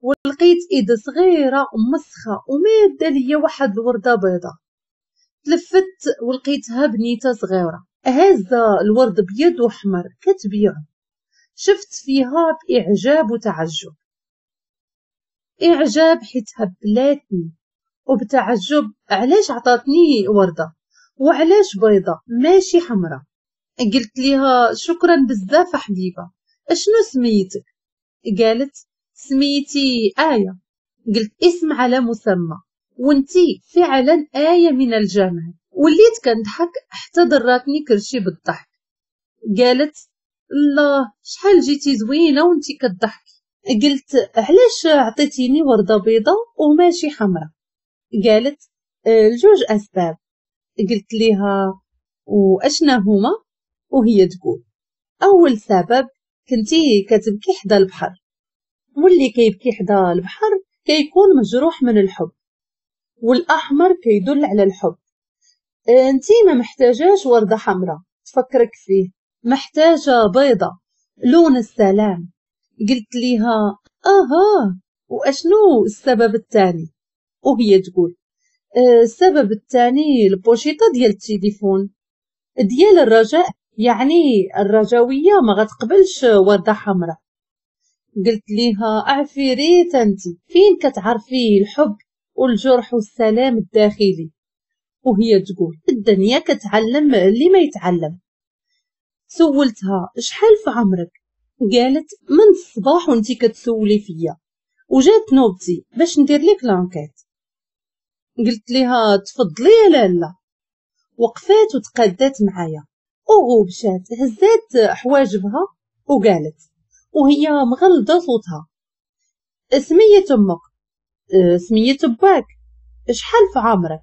ولقيت إيد صغيرة ومسخة ومادة ليا واحد الوردة بيضة. تلفت ولقيتها بنيتة صغيرة. هازة الورد بيض وحمر كتبيعو شفت فيها بإعجاب وتعجب. إعجاب حيت هبلاتني. وبتعجب علاش عطاتني وردة؟ وعلاش بيضة؟ ماشي حمرا قلت ليها شكرا بزاف حبيبة. أشنو سميتك؟ قالت سميتي آية. قلت اسم على مسمى وانتي فعلا آية من الجمال وليت كنضحك حتى ضراتني كرشي بالضحك. قالت الله شحال جيتي زوينة وانتي كضحكي قلت علاش عطيتيني وردة بيضة وماشي حمرا قالت الجوج آه، أسباب. قلت ليها وأشنا هما؟ وهي تقول أول سبب كنتي كتبكي حدا البحر. واللي كيبكي حدا البحر كيكون مجروح من الحب والأحمر كيدل على الحب. انتي ما محتاجاش وردة حمراء تفكرك فيه. محتاجة بيضة لون السلام. قلت ليها آها وأشنو السبب الثاني؟ وهي تقول آه، السبب الثاني البوشيطة ديال التليفون. ديال الرجاء يعني الرجوية ما غتقبلش وردة حمراء. قلت ليها أعفي ريت أنت. فين كتعرفي الحب والجرح والسلام الداخلي؟ وهي تقول الدنيا كتعلم اللي ما يتعلم. سولتها شحال في عمرك؟ قالت من الصباح وانتي كتسولي فيا. وجات نوبتي باش ندير لك l'enquête. قلت ليها تفضلي يا لالا وقفات وتقادات معايا. وغوبشات هزات حواجبها وقالت وهي مغلضة صوتها. سمية أمك سمية باك شحال في عمرك؟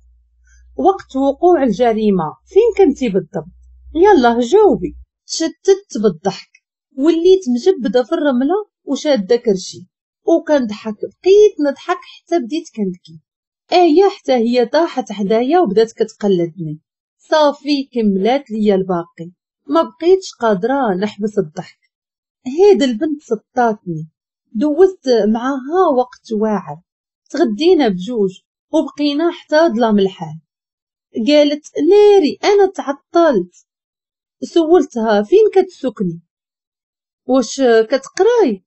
وقت وقوع الجريمة فين كنتي بالضبط؟ يلا جاوبي. تشتت بالضحك. وليت مجبدة في الرملة وشادة كرشي. وكنضحك بقيت نضحك حتى بديت كنبكي. آية حتى هي طاحت حدايا وبدات كتقلدني. صافي كملات ليا الباقي. ما بقيتش قادرة نحبس الضحك. هيد البنت سطاتني دوزت معاها وقت واعر. تغدينا بجوج وبقينا حتى ظلام الحال قالت ناري أنا تعطلت. سولتها فين كتسكني؟ واش كتقراي؟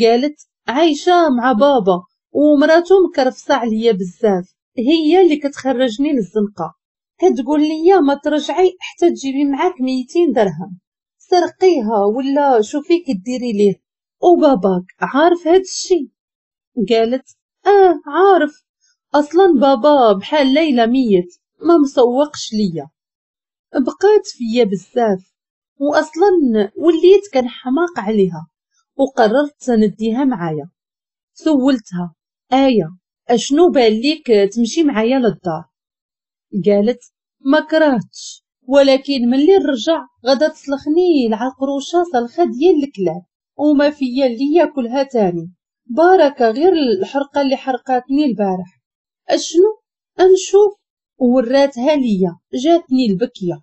قالت عايشة مع بابا ومراتو مكرفصة عليا بزاف. هي اللي كتخرجني للزنقة. كتقول لي ما ترجعي حتى تجيبي معاك ميتين درهم. سرقيها ولا شوفي كديري ليه وباباك عارف هاد الشي قالت آه عارف. أصلا بابا بحال ليلى ميت ما مسوقش ليا. بقات فيا بزاف واصلا وليت كنحماق عليها وقررت نديها معايا. سولتها آية أشنو باليك تمشي معايا للدار؟ قالت ما كرهتش. ولكن ملي نرجع غدا تسلخني العقروشة صلخة ديال الكلاب وما فيا اللي ياكلها تاني. بارك غير الحرقة اللي حرقاتني البارح. أشنو؟ أنشوف وراتها ليا جاتني البكية.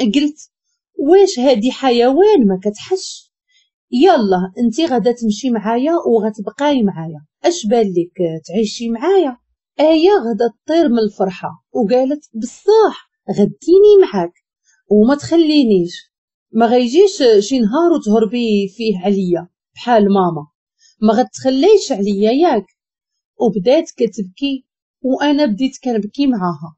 قلت واش هادي حيوان ما كتحش؟ يلا انتي غدا تمشي معايا وغتبقاي معايا. أش بالك تعيشي معايا؟ آية غدا تطير من الفرحة. وقالت بصح. غديني معاك وما تخلينيش. ما غيجيش شي نهار وتهربي فيه عليا بحال ماما. ما غتخليش عليا ياك. وبدات كتبكي وأنا بديت كنبكي معاها.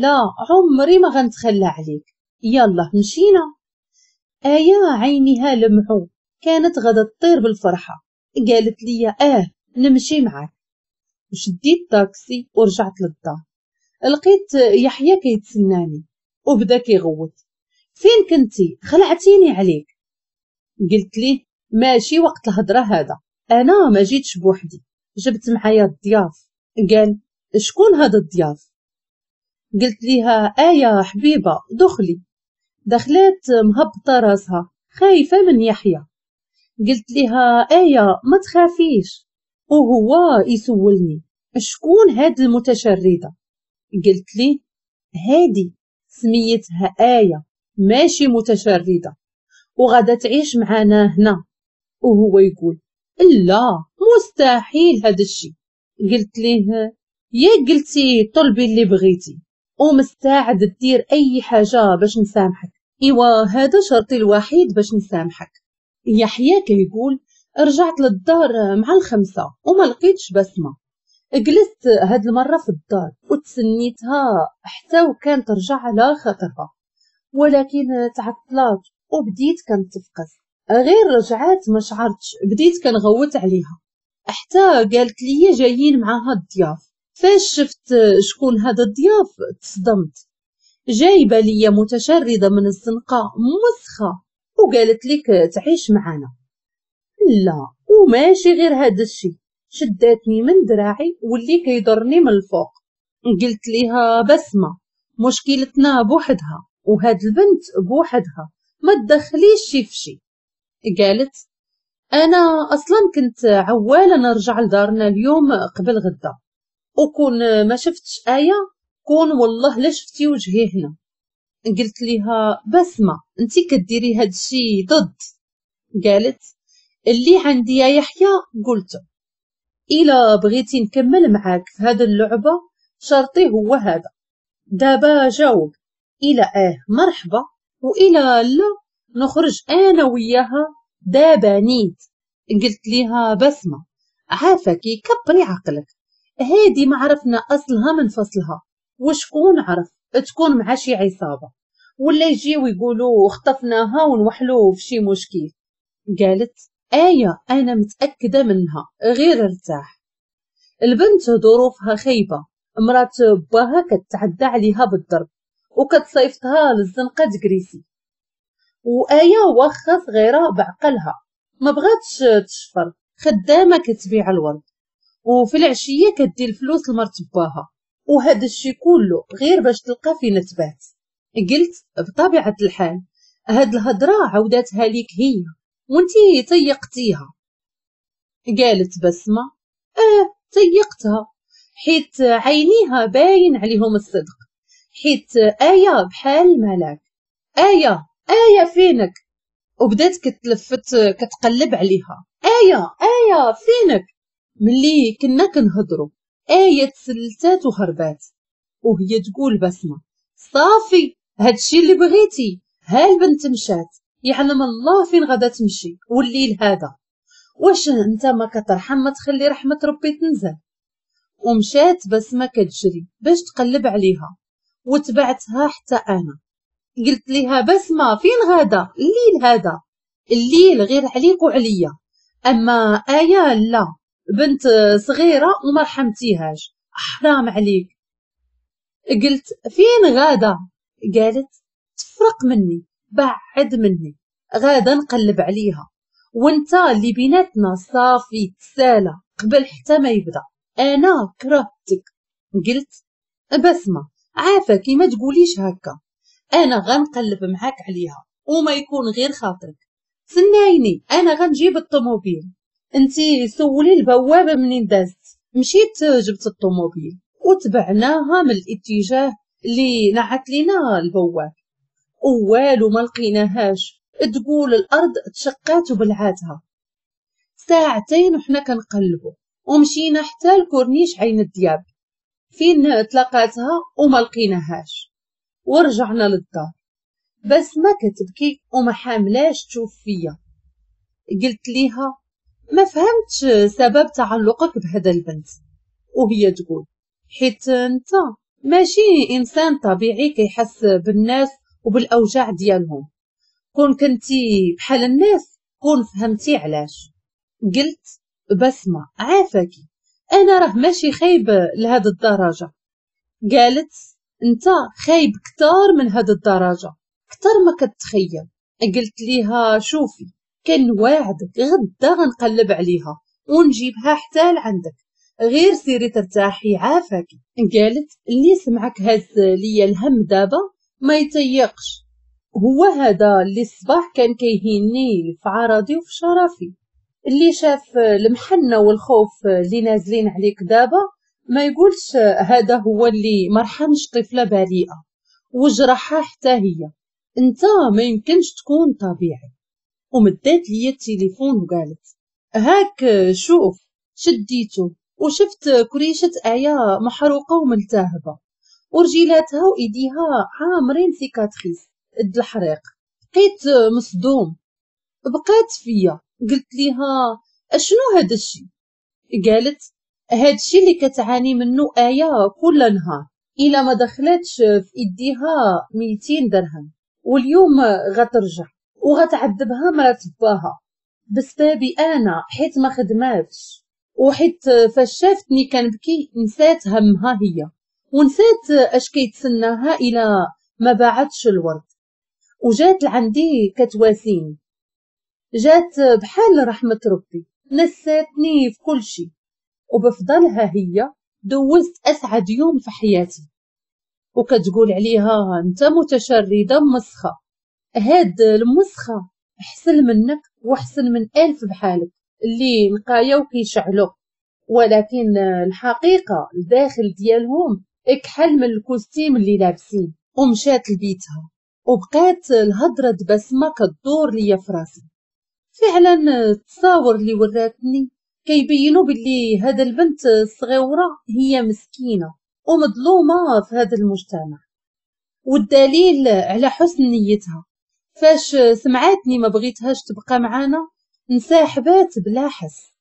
لا عمري ما غنتخلى عليك. يلا مشينا. آية عينيها لمعو كانت غدا تطير بالفرحة. قالت لي آه نمشي معاك. وشديت تاكسي ورجعت للدار. لقيت يحيى كيتسناني وبدا كيغوت. فين كنتي؟ خلعتيني عليك. قلت ليه؟ ماشي وقت الهضره هذا. أنا ما جيتش بوحدي. جبت معايا الضياف. قال شكون هذا الضياف؟ قلت ليها آية حبيبة دخلي. دخلت مهبطة راسها. خايفة من يحيى. قلت لها آية ما تخافيش. وهو يسولني شكون هاد المتشردة؟ قلت لي هادي سميتها آية ماشي متشردة وغادا تعيش معانا هنا. وهو يقول لا مستحيل هذا الشيء. قلت ليه يا قلتي طلبي اللي بغيتي ومستعد دير أي حاجة باش نسامحك. إيوا هذا شرطي الوحيد باش نسامحك. يحيى كيقول رجعت للدار مع الخمسة وما لقيتش بسمة. جلست هاد المرة في الدار وتسنيتها حتى وكان ترجع على خاطرها. ولكن تعطلات وبديت كنتفقس غير رجعات ما شعرتش بديت كنغوت عليها. حتى قالت لي جايين معاها الضياف. فاش شفت شكون هذا الضياف تصدمت. جايبة ليا متشردة من الزنقة مسخة وقالت لك تعيش معانا. لا وماشي غير هذا الشيء شداتني من دراعي واللي كيضرني من الفوق. قلت ليها بسمة مشكلتنا بوحدها وهاد البنت بوحدها ما تدخليش شي في شي. قالت أنا أصلا كنت عوالة نرجع لدارنا اليوم قبل غدا. وكون ما شفتش آية كون والله لا شفتي وجهي هنا. قلت ليها بسمة انتي كديري هاد الشي ضد. قالت اللي عندي يا يحيى قلت. إلا بغيتي نكمل معاك في هاد اللعبة. شرطي هو هذا. دابا جاوب. إلى آه مرحبا. وإلى لا نخرج أنا وياها. دابا نيت. قلت ليها بسمة. عافاكي كبري عقلك. هادي ما عرفنا أصلها من فصلها. وشكون عرف؟ تكون مع شي عصابة. ولا يجيو يقولوا خطفناها ونوحلو في شي مشكل. قالت آية أنا متأكدة منها غير ارتاح البنت ظروفها خيبة مرات باها كتعدى عليها بالضرب وكتصيفطها للزنقة تقريسي وآية واخا صغيرة بعقلها ما بغاتش تشفر خدامة كتبيع الورد. وفي العشية كدي الفلوس لمرت باها وهذا الشي كله غير باش تلقى فين تبات قلت بطبيعة الحال هاد الهضرة عوداتها ليك هي. وانتي تيقتيها قالت بسمة آه تيقتها حيت عينيها باين عليهم الصدق. حيت آية بحال الملاك آية آية فينك؟ وبدات كتلفت كتقلب عليها. آية آية فينك؟ ملي كنا كنهضروا آية تسلتات وهربات. وهي تقول بسمة صافي هادشي اللي بغيتي. ها البنت مشات. يعلم الله فين غادا تمشي؟ والليل هذا واش انت ما كترحم ما تخلي رحمة ربي تنزل. ومشات بسمة كتجري باش تقلب عليها. وتبعتها حتى أنا. قلت ليها بسمة فين غادا الليل هذا. الليل غير عليك وعليا. أما ايا لا. بنت صغيرة وما رحمتيهاش. حرام عليك. قلت فين غادا قالت تفرق مني. بعد مني. غادا نقلب عليها. وانت اللي بيناتنا صافي تسالى. قبل حتى ما يبدأ. أنا كرهتك. قلت بسمة عافاكي ما تقوليش هكا. أنا غنقلب معاك عليها. وما يكون غير خاطرك. سنايني أنا غنجيب الطوموبيل. انتي سولي البوابة منين دازت. مشيت جبت الطوموبيل. وتبعناها من الاتجاه اللي نعت لينا البواب. ووالو ما لقيناهاش. تقول الأرض تشقات وبلعاتها ساعتين وحنا كنقلبو ومشينا حتى الكورنيش عين الدياب. فين تلاقاتها وما لقيناهاش. ورجعنا للدار. بس ما كتبكي وما حاملاش تشوف فيا. قلت ليها ما فهمتش سبب تعلقك بهذا البنت. وهي تقول حيت أنت ماشي إنسان طبيعي كيحس بالناس وبالأوجاع ديالهم. كون كنتي بحال الناس كون فهمتي علاش. قلت بسمة عافاكي. أنا راه ماشي خايب لهاد الدرجة. قالت أنت خايب كتار من هاد الدرجة. كتر ما كتخيل. قلت ليها شوفي كان واعدك غدا غنقلب عليها. ونجيبها حتى لعندك. غير سيري ترتاحي عافاكي. قالت اللي سمعك هز ليا الهم دابا ما يتيقش. هو هذا اللي الصباح كان كيهيني في عرضي وفي شرفي. اللي شاف المحنة والخوف اللي نازلين عليك دابا ما يقولش هذا هو اللي مرحمش طفلة بريئة. وجرحها حتى هي. انت ما يمكنش تكون طبيعي. ومدات لي التليفون وقالت هاك شوف شديته وشفت كريشة آية محروقة وملتهبة. ورجيلاتها وإيديها عامرين سيكاتريس. قد الحريق بقيت مصدوم. بقات فيا. قلت ليها أشنو هذا الشيء؟ قالت هاد الشيء اللي كتعاني منه آية كل نهار. إلا ما دخلتش في إيديها 200 درهم. واليوم غترجع وغتعذبها مرات باها بسبابي أنا حيت ما خدماتش. وحيت فاش شافتني كنبكي نسات همها هي. ونسات اش كيتسناها إلى ما باعتش الورد. وجات لعندي كتواسيني جات بحال رحمة ربي نساتني في كل شيء. وبفضلها هي دوزت أسعد يوم في حياتي. وكتقول عليها أنت متشردة مسخة. هاد المسخة أحسن منك وأحسن من ألف بحالك اللي نقايا وكيشعلو. ولكن الحقيقة الداخل ديالهم اكحل من الكوستيم اللي لابسين ومشات لبيتها وبقات الهضرة بسمة كدور ليا في راسي. فعلا التصاور اللي وراتني كيبينوا باللي هذا البنت الصغيرة هي مسكينة ومظلومة في هذا المجتمع. والدليل على حسن نيتها فاش سمعتني ما بغيتهاش تبقى معانا انسحبات بلا حس.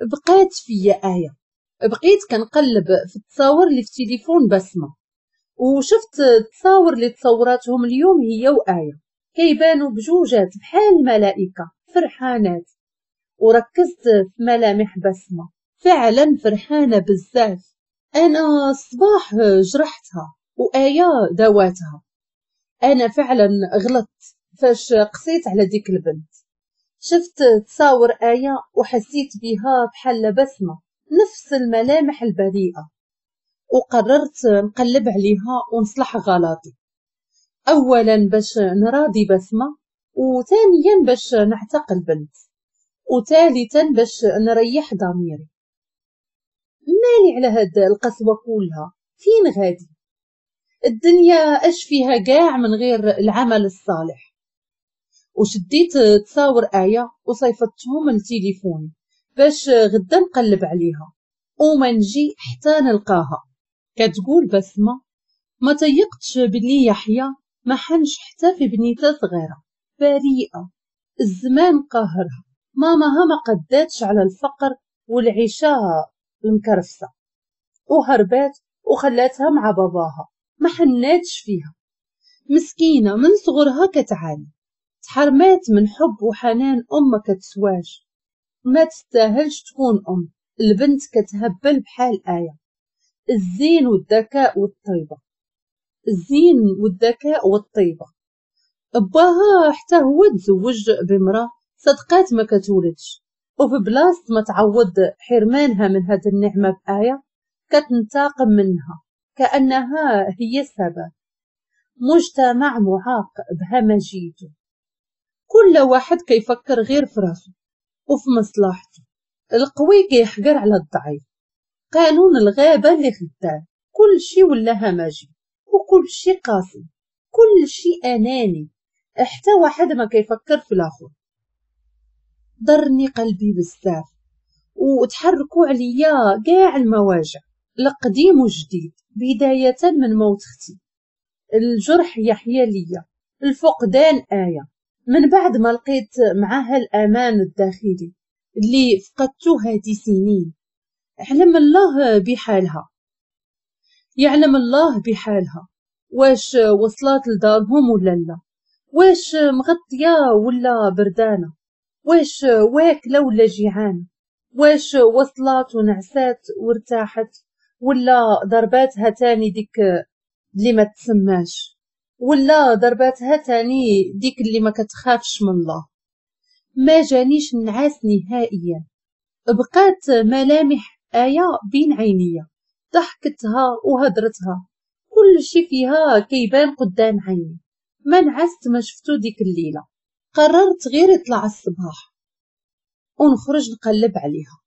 بقات فيا آية. بقيت كنقلب في التصاور اللي في تليفون بسمة وشفت التصاور اللي تصوراتهم اليوم هي وآية كيبانوا بجوجات بحال الملائكة فرحانات. وركزت في ملامح بسمة فعلا فرحانة بزاف. أنا الصباح جرحتها وآية داواتها أنا فعلا غلطت فاش قسيت على ديك البنت. شفت تصاور آية وحسيت بها بحال بسمة نفس الملامح البريئة وقررت نقلب عليها ونصلح غلطي. أولا باش نراضي بسمة وثانيا باش نعتقل بنت. وثالثا باش نريح ضميري. مالي على هاد القسوة كلها. فين غادي؟ الدنيا أش فيها قاع من غير العمل الصالح؟ وشديت تصاور آية وصيفطتهم لتليفوني. باش غدا نقلب عليها. وما نجي حتى نلقاها. كتقول بسمة ما تيقتش بلي يحيى ما حنش حتى في بنيتة صغيرة. بريئة. الزمان قاهرها. ماماها ما قداتش على الفقر والعيشة المكرفسة وهربات وخلاتها مع باباها. ما حناتش فيها. مسكينة من صغرها كتعاني. تحرمات من حب وحنان أم كتسواش. ما تستاهلش تكون أم. البنت كتهبل بحال آية. الزين والذكاء والطيبة. الزين والذكاء والطيبة. باها حتى هو تزوج بمرأة صدقات ما كتولدش. وفي بلاصة ما تعوض حرمانها من هذه النعمة بآية كتنتقم منها. كأنها هي السبب. مجتمع معاق بهمجيته كل واحد كيفكر غير في وفي مصلحته القوي كيحقر على الضعيف. قانون الغابة اللي خدام. كل شي ولا همجي وكل شي قاسي. كل شي أناني. حتى واحد ما كيفكر في الآخر. ضرني قلبي بزاف. وتحركوا عليا كاع المواجع. القديم وجديد بداية من موت أختي الجرح يحيى ليا. الفقدان آية. من بعد ما لقيت معاها الأمان الداخلي اللي فقدته هذه سنين. علم الله بحالها. يعلم الله بحالها. واش وصلت لدارهم ولا لا؟ واش مغطية ولا بردانة؟ واش واكلة ولا جيعانة؟ واش وصلت ونعسات وارتاحت؟ ولا ضرباتها تاني ديك اللي ما تسماش؟ ولا ضرباتها تاني ديك اللي ما كتخافش من الله. ما جانيش النعاس نهائيا. بقات ملامح آية بين عينيا. ضحكتها وهدرتها. كل شي فيها كيبان قدام عيني. ما نعست ما شفتو ديك الليلة. قررت غير يطلع الصباح. ونخرج نقلب عليها.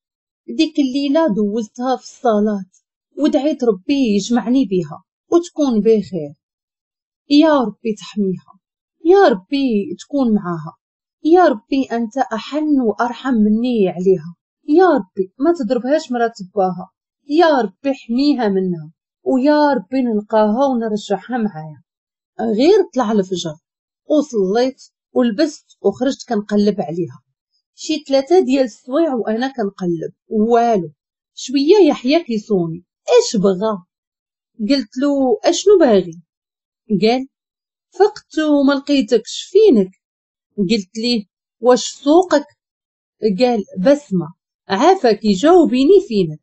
ديك الليلة دوزتها في الصلاة ودعيت ربي يجمعني بها وتكون بخير. يا ربي تحميها يا ربي تكون معاها يا ربي أنت أحن وأرحم مني عليها يا ربي ما تضربهاش مرات باها يا ربي حميها منها ويا ربي نلقاها ونرجعها معايا. غير طلع الفجر وصليت ولبست وخرجت كنقلب عليها. شي ثلاثة ديال السوايع وأنا كنقلب والو شوية يحيى كيصوني اش بغا؟ قلت له أشنو باغي؟ قال فقت وما لقيتكش فينك. قلت ليه واش سوقك؟ قال بسمة. عافاك يجاوبيني فينك.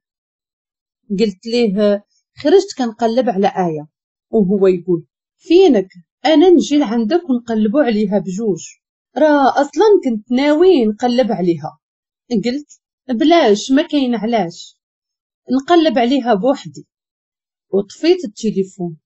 قلت ليه خرجت كنقلب على آية. وهو يقول فينك؟ أنا نجي لعندك ونقلبو عليها بجوج. راه أصلا كنت ناوي نقلب عليها. قلت بلاش ما كاين علاش. نقلب عليها بوحدي. وطفيت التليفون.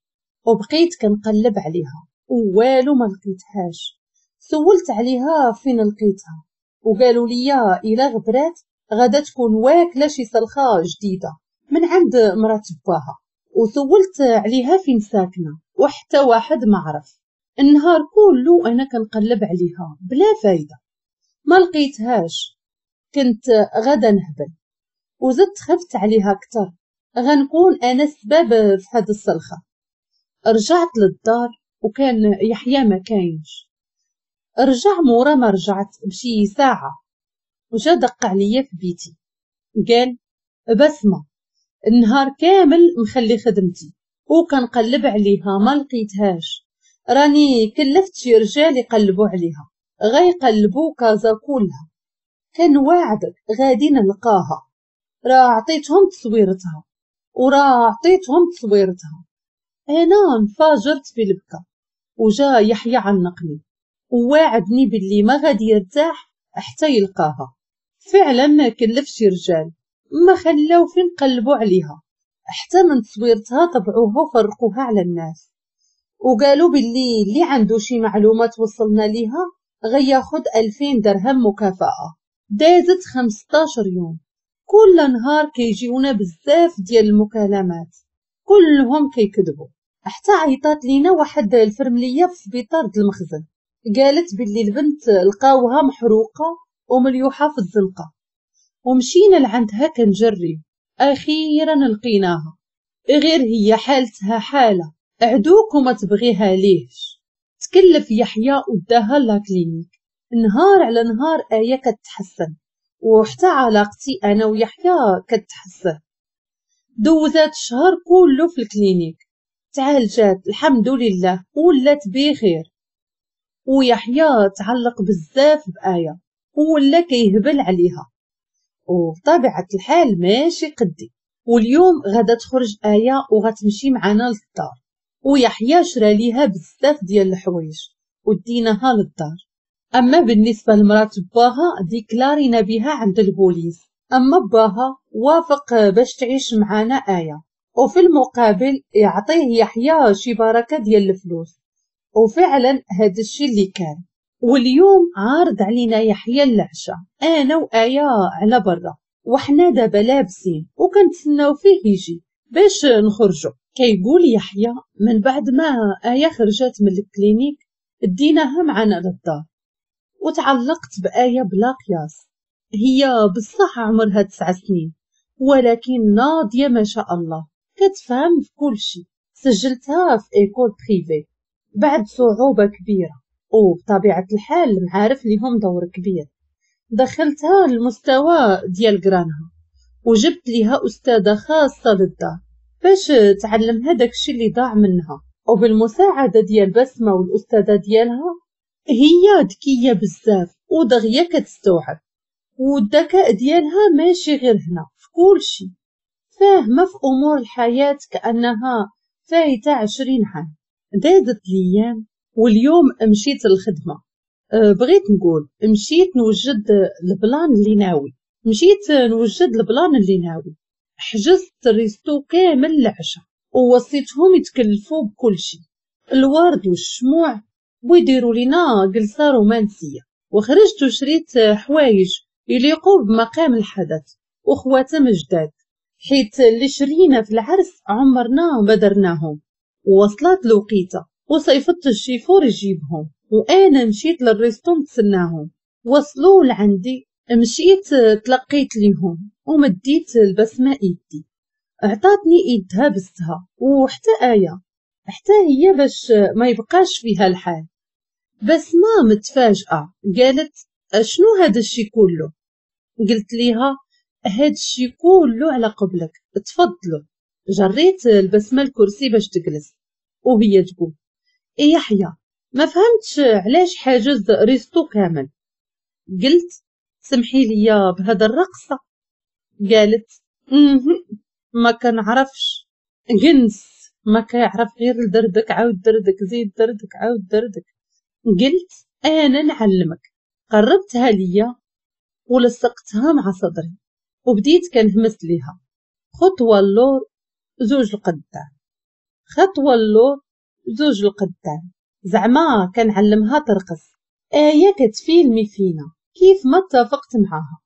وبقيت كنقلب عليها ووالو ما لقيتهاش. سولت عليها فين لقيتها وقالوا لي إلا غبرات غادا تكون واكلة شي سلخه جديدة من عند مرات باها وسولت عليها فين ساكنة وحتى واحد ما عرف. النهار كله أنا كنقلب عليها بلا فايدة. ما لقيتهاش. كنت غدا نهبل. وزدت خفت عليها أكثر غنكون أنا السبب في هاد السلخه رجعت للدار وكان يحيى ما كاينش. رجع مورا ما رجعت بشي ساعة وجا دق عليا في بيتي. قال بسمة النهار كامل مخلي خدمتي وكنقلب عليها ما لقيتهاش. راني كلفت شي رجال يقلبوا عليها غيقلبوا كازا كلها. كان واعدك غادي نلقاها. راه عطيتهم تصويرتها وراه عطيتهم تصويرتها. أنا انفجرت في البكا وجا يحيى عنقني وواعدني باللي ما غادي يرتاح حتى يلقاها. فعلا ما كلفش رجال ما خلاو فين قلبوا عليها حتى من تصويرتها طبعوها وفرقوها على الناس. وقالوا باللي اللي عنده شي معلومات وصلنا ليها غياخد ألفين درهم مكافأة. دازت خمسطاشر يوم. كل نهار كيجيونا بزاف ديال المكالمات. كلهم كيكذبوا. حتى عيطات لينا واحد الفرملية في سبيطار المخزن. قالت باللي البنت لقاوها محروقة ومليوحة في الزنقة. ومشينا لعندها كنجري. أخيرا لقيناها. غير هي حالتها حالة. عدوك وما تبغيها ليش؟ تكلف يحيى وداها لا كلينيك. نهار على نهار آية كتحسن. وحتى علاقتي أنا ويحيى كتحسن. دوزات شهر كله في ال clinique. تعالجات الحمد لله ولات بخير. ويحيى تعلق بزاف بآية ولا كيهبل عليها. وبطبيعة الحال ماشي قدي. واليوم غادا تخرج آية وغتمشي معانا للدار. ويحيى شرا ليها بزاف ديال الحوايج وديناها للدار. أما بالنسبة لمرات باها ديكلارينا بها عند البوليس. أما باها وافق باش تعيش معانا آية. وفي المقابل يعطيه يحيى شي بركة ديال الفلوس. وفعلا هذا الشيء اللي كان. واليوم عارض علينا يحيى العشاء أنا وآية على برا. وحنا دابا لابسين. وكنتسناو فيه يجي. باش نخرجوا كيقول يحيى من بعد ما آية خرجت من الكلينيك ديناها معنا للدار. وتعلقت بآية بلا قياس هي بصح عمرها تسع سنين. ولكن ناضية ما شاء الله. كتفهم في كل شيء. سجلتها في école privée. بعد صعوبة كبيرة. وبطبيعة الحال المعارف ليهم دور كبير. دخلتها المستوى ديال قرانها وجبت ليها أستاذة خاصة للدار. باش تعلم هذاك الشيء اللي ضاع منها. وبالمساعدة ديال بسمة والأستاذة ديالها هي ذكية بزاف. ودغيا كتستوعب. والذكاء ديالها ماشي غير هنا. في كل شيء فاهمة في أمور الحياة كأنها فايتة عشرين عام. دازت الأيام واليوم مشيت للخدمة. أه بغيت نقول مشيت نوجد البلان اللي ناوي. مشيت نوجد البلان اللي ناوي. حجزت ال resto كامل العشاء ووصيتهم يتكلفوا بكل شيء الورد والشموع ويديروا لنا جلسة رومانسية. وخرجت وشريت حوايج يليقوا بمقام الحدث. وخواتم جداد حيت اللي شرينا في العرس عمرنا ما درناهم ووصلت الوقيته وصيفط الشيفور يجيبهم وأنا مشيت لل resto نتسناهم وصلوا لعندي مشيت تلقيت ليهم ومديت لبسمة إيدي. عطاتني إيدها بسها وحتى آية حتى هي باش ما يبقاش فيها الحال. بسمة متفاجأة قالت شنو هذا الشي كله؟ قلت ليها هاد الشي كله على قبلك. تفضلوا جريت لبسمة الكرسي باش تجلس. وهي تقول إيه يحيى ما فهمتش علاش حاجز resto كامل. قلت سمحي لي بهذا الرقصة. قالت ما كنعرفش. جنس ما كيعرف غير دردك عاود دردك زيد دردك عاود دردك. قلت أنا نعلمك. قربتها ليا ولصقتها مع صدري. وبديت كنهمس ليها. خطوة اللور زوج القدام خطوة اللور زوج القدام زعما كنعلمها ترقص. آية كتفيلمي فينا كيف ما اتفقت معاها.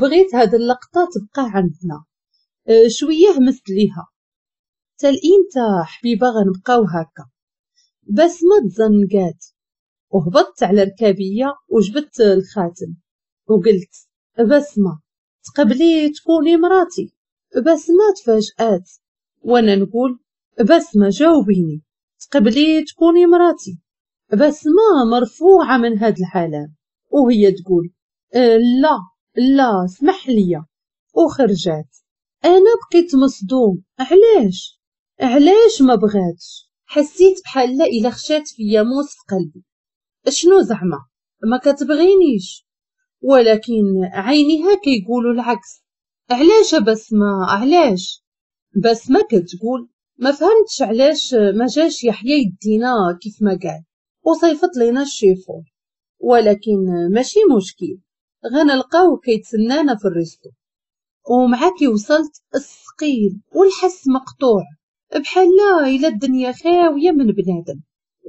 بغيت هاد اللقطة تبقى عندنا. أه شوية همست ليها. تال حبيبة غنبقاو هكا. بس ما تزنقات وهبطت على ركابية وجبت الخاتم. وقلت بسمة تقبلي تكوني مراتي. بسمة تفاجأت. وأنا نقول بسمة جاوبيني. تقبلي تكوني مراتي. بسمة مرفوعة من هاد العالم وهي تقول أه لا لا اسمح لي وخرجات أنا بقيت مصدوم. علاش؟ علاش ما بغاتش؟ حسيت بحال لا إلا خشات فيا موس في قلبي. شنو زعما؟ ما كتبغينيش. ولكن عينيها كيقولوا العكس. علاش بسمة؟ علاش؟ بسمة كتقول ما فهمتش علاش ما جاش يحيى يدينا كيف ما قال وصيفط لينا الشيفون. ولكن ماشي مشكل. غنلقاو كيتسنانا في الريستو. ومع كي وصلت الثقيل والحس مقطوع. بحال لا إلا الدنيا خاوية من بنادم.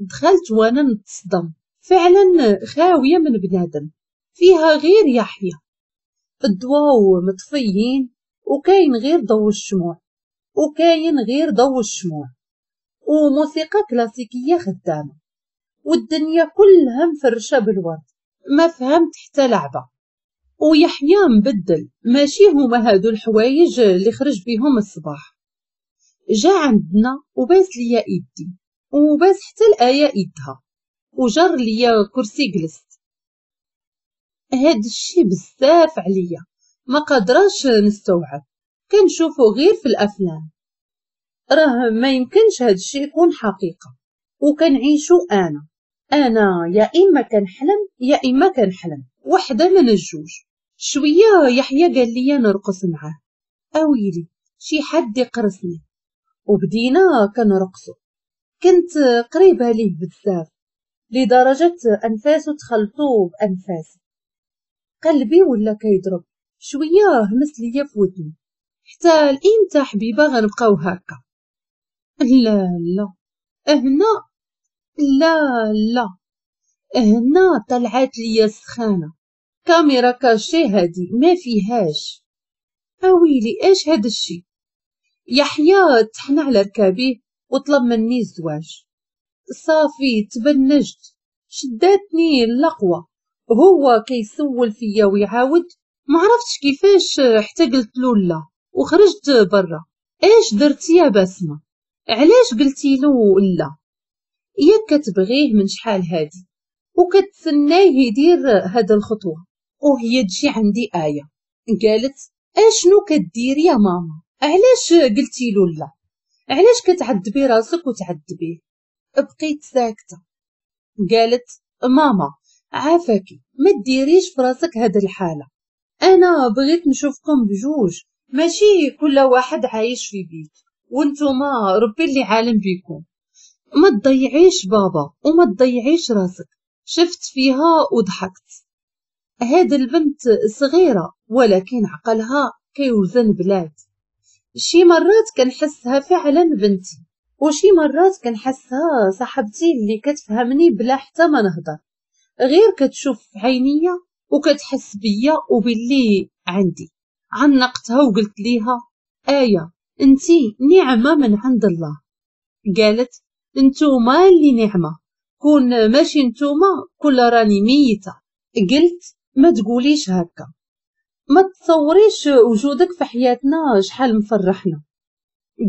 دخلت وأنا نتصدم. فعلا خاوية من بنادم. فيها غير يحيى. الضواو مطفيين وكاين غير ضو الشموع وكاين غير ضو الشموع. وموسيقى كلاسيكية خدامة والدنيا كلها مفرشة بالورد ما فهمت حتى لعبة. ويحيى مبدل ماشي هما هادو الحوايج اللي خرج بيهم الصباح. جا عندنا وباس ليا إيدي وباس حتى الآية إيدها وجر ليا كرسي جلست هاد الشي بزاف عليا. ما قادراش نستوعب. كنشوفو غير في الأفلام. راه ما يمكنش هاد الشي يكون حقيقة. وكنعيشو أنا. أنا يا إما كنحلم يا إما كنحلم. وحدة من الجوج. شوية يحيى قال لي نرقص معاه. أويلي شي حد يقرصني. وبدينا كنرقصو. كنت قريبة ليه بزاف. لدرجة أنفاسو تخلطو بأنفاسي قلبي ولا كيضرب؟ شوية همس ليا في ودني. حتى لإمتى حبيبة غنبقاو هكا. لا لا. هنا لا لا. هنا طلعت ليا سخانة. كاميرا كاشي هادي ما فيهاش. اويلي إيش هاد الشي؟ يحيى تحنى على ركابيه وطلب مني الزواج. صافي تبنجت. شداتني اللقوة هو كيسول فيا ويعاود معرفتش كيفاش حتى قلت له لا. وخرجت برا. إيش درتي يا بسمة؟ علاش قلتي له لا؟ ياك كتبغيه من شحال هادي وكتسناه يدير هاد الخطوة. وهي تجي عندي آية. قالت أشنو كديري يا ماما؟ علاش قلتي له لا؟ علاش كتعذبي راسك وتعذبيه؟ بقيت ساكتة. قالت ماما عافاكي ما ديريش براسك هاد الحالة. أنا بغيت نشوفكم بجوج. ماشي كل واحد عايش في بيت. وانتوما ربي اللي عالم بيكم. ما تضيعيش بابا وما تضيعيش راسك. شفت فيها وضحكت. هاد البنت صغيرة ولكن عقلها كيوزن بلاد. شي مرات كنحسها فعلا بنتي وشي مرات كنحسها صاحبتي اللي كتفهمني بلا حتى ما نهضر. غير كتشوف عينيا وكتحس بيا وباللي عندي. عنقتها وقلت ليها آية انتي نعمة من عند الله. قالت انتوما اللي نعمة. كون ماشي انتوما كل راني ميتة. قلت ما تقوليش هكا. ما تصوريش وجودك في حياتنا شحال مفرحنا.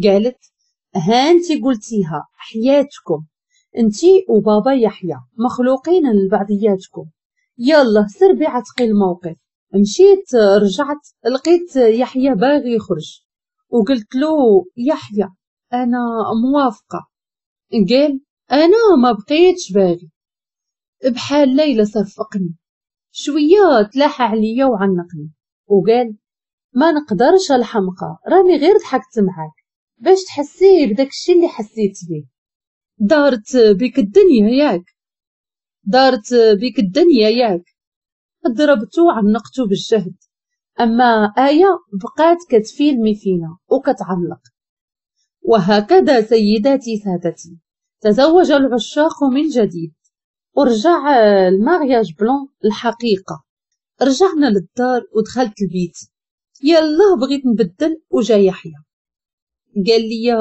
قالت ها انتي قلتيها حياتكم. انتي وبابا يحيى مخلوقين لبعضياتكم. يلا سربي عتقي الموقف. مشيت رجعت لقيت يحيى باغي يخرج. وقلت له يحيى أنا موافقة. قال أنا ما بقيتش باغي. بحال ليلى صفقني. شوية تلاحى عليا وعنقني. وقال ما نقدرش الحمقى راني غير ضحكت معاك. باش تحسيه بداك الشي اللي حسيت بيه. دارت بك الدنيا ياك. دارت بك الدنيا ياك. ضربتو عنقتو بالجهد أما آية بقات كتفيلمي فينا وكتعلق وهكذا سيداتي سادتي. تزوج العشاق من جديد. ورجع المارياج بلون الحقيقة. رجعنا للدار ودخلت البيت. يلا بغيت نبدل وجا يحيى. قال لي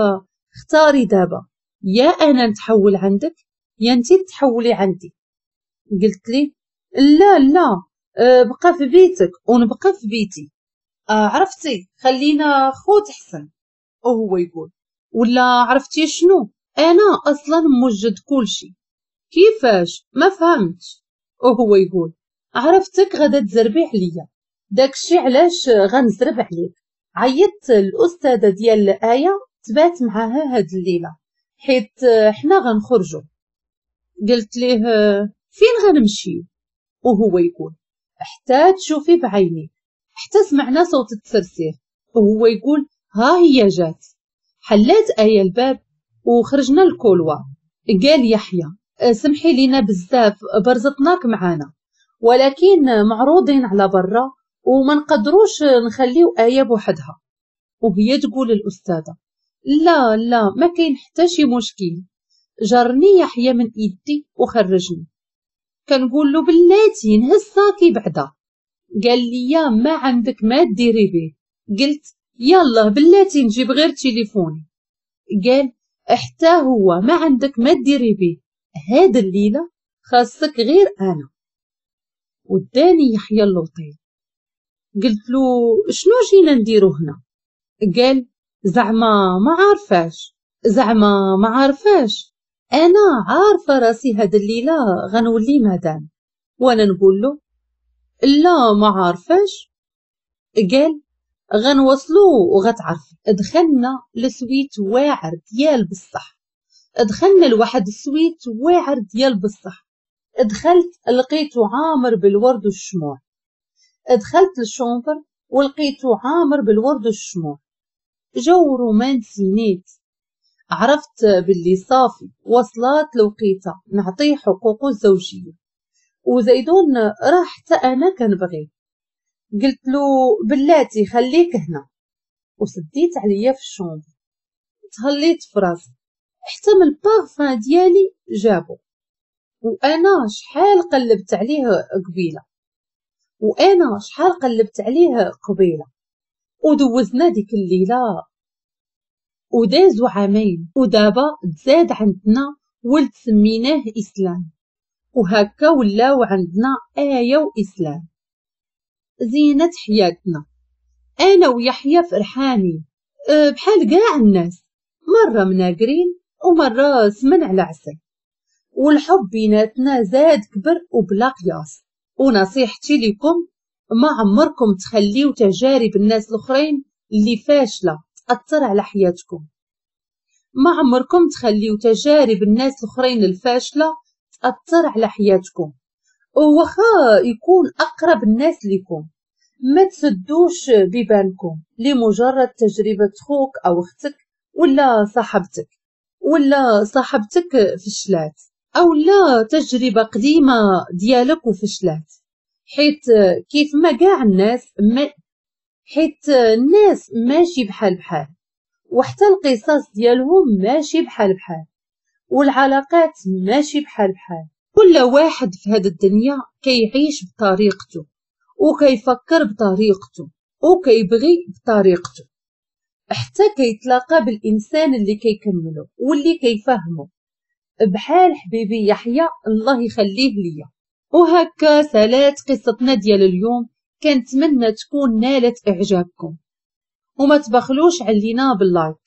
اختاري دابا. يا أنا نتحول عندك يا انتي تحولي عندي. قلت لي لا لا أه، بقى في بيتك ونبقى في بيتي. آه عرفتي خلينا خوت أحسن. وهو يقول ولا عرفتي شنو؟ أنا أصلا موجد كل شيء كيفاش؟ ما فهمتش. وهو يقول عرفتك غدا تزربي عليا داكشي علاش غنزرب عليك عيطت الأستاذة ديال إيه تبات معاها هاد الليلة. حيت حنا غنخرجوا قلت ليه فين غنمشيو وهو يقول حتى تشوفي بعينيك حتى سمعنا صوت التسرسير وهو يقول ها هي جات حلات آية الباب وخرجنا الكولوا قال يحيى سمحي لينا بزاف برزطناك معانا ولكن معروضين على برا وما نقدروش نخليو آية بوحدها. وهي تقول الأستاذة لا لا ما كاين حتى شي مشكل. جرني يحيى من إيدي وخرجني. كنقول له بلاتي نهزاكي بعدا. قال لي ما عندك ما ديري به قلت يلا بلاتي نجيب غير تليفوني. قال حتى هو ما عندك ما ديري به هاد الليلة خاصك غير أنا. وداني يحيى اللوطي. قلت له شنو جينا نديرو هنا؟ قال زعما ما عارفاش زعما ما عارفاش أنا عارفة راسي هاد الليلة غنولي مدام. وأنا نقول له لا ما عارفاش قال غنوصلو وغتعرفي دخلنا لسويت واعر ديال بصح. دخلنا لواحد السويت واعر ديال بصح. دخلت لقيتو عامر بالورد والشموع. دخلت لل chambre ولقيتو عامر بالورد والشموع. جو رومانسي نيت. عرفت باللي صافي وصلات لوقيته نعطيه حقوقه الزوجية. وزيدون راه حتى أنا كنبغي. قلت له بلاتي خليك هنا. وسديت عليا في ال chambre تهليت في راسي. حتى من البارفان ديالي جابو. وأنا شحال قلبت عليه قبيلة. وأنا شحال قلبت عليه قبيلة. ودوزنا ديك الليلة. ودازو عامين. ودابا تزاد عندنا ولد سميناه إسلام. وهكا ولاو عندنا آية وإسلام. زينة حياتنا. أنا ويحيى فرحانين أه، بحال قاع الناس. مرة مناقرين ومرة سمن على عسل. والحب بيناتنا زاد كبر وبلا قياس. ونصيحتي لكم ما عمركم تخليو تجارب الناس الأخرين اللي فاشلة تأثر على حياتكم. ما عمركم تخليو تجارب الناس الأخرين الفاشلة تأثر على حياتكم. وخا يكون أقرب الناس لكم ما تسدوش بيبانكم لمجرد تجربة خوك أو أختك ولا صاحبتك ولا صاحبتك فشلات أو لا تجربة قديمة ديالك وفشلات حيت كيف ما قاع الناس ما حيت الناس ماشي بحال بحال وحتى القصص ديالهم ماشي بحال بحال والعلاقات ماشي بحال بحال. كل واحد في هذه الدنيا كيعيش بطريقته وكيفكر بطريقته وكيبغي بطريقته. حتى كيتلاقى بالإنسان اللي كيكمله واللي كيفهمه. بحال حبيبي يحيى الله يخليه ليا. وهكا سالات قصتنا ديال اليوم كنتمنى تكون نالت إعجابكم. وما تبخلوش علينا باللايك.